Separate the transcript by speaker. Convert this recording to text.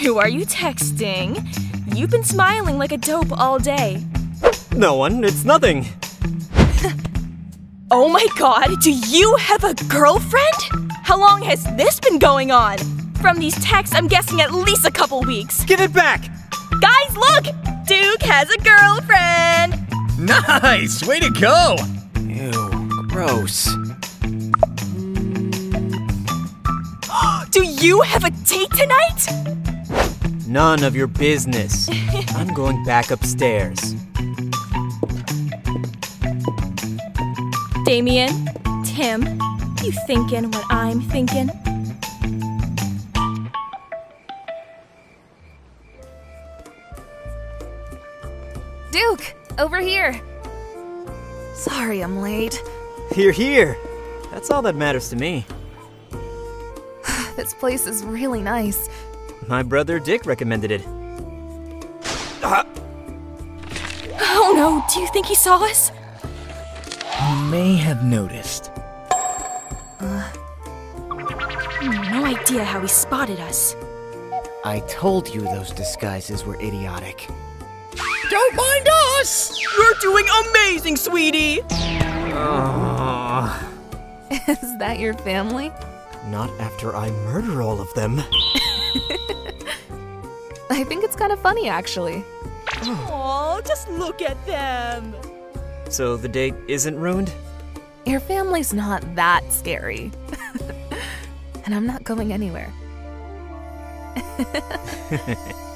Speaker 1: Who are you texting? You've been smiling like a dope all day.
Speaker 2: No one, it's nothing.
Speaker 1: Oh my god, do you have a girlfriend? How long has this been going on? From these texts, I'm guessing at least a couple weeks.
Speaker 2: Give it back!
Speaker 1: Guys, look! Duke has a girlfriend!
Speaker 3: Nice! Way to go!
Speaker 2: Ew, gross.
Speaker 1: Do you have a date tonight?
Speaker 2: None of your business. I'm going back upstairs.
Speaker 1: Damian, Tim, you thinking what I'm thinking?
Speaker 4: Duke, over here. Sorry I'm late.
Speaker 2: You're here. That's all that matters to me.
Speaker 4: This place is really nice.
Speaker 2: My brother Dick recommended it.
Speaker 1: Oh no, do you think he saw us?
Speaker 3: You may have noticed.
Speaker 1: Uh, hmm, no idea how he spotted us.
Speaker 5: I told you those disguises were idiotic.
Speaker 3: Don't mind us!
Speaker 1: You're doing amazing, sweetie!
Speaker 2: Oh,
Speaker 4: Is that your family?
Speaker 2: Not after I murder all of them.
Speaker 4: I think it's kind of funny, actually.
Speaker 1: Oh, just look at them.
Speaker 2: So the date isn't ruined?
Speaker 4: Your family's not that scary. and I'm not going anywhere.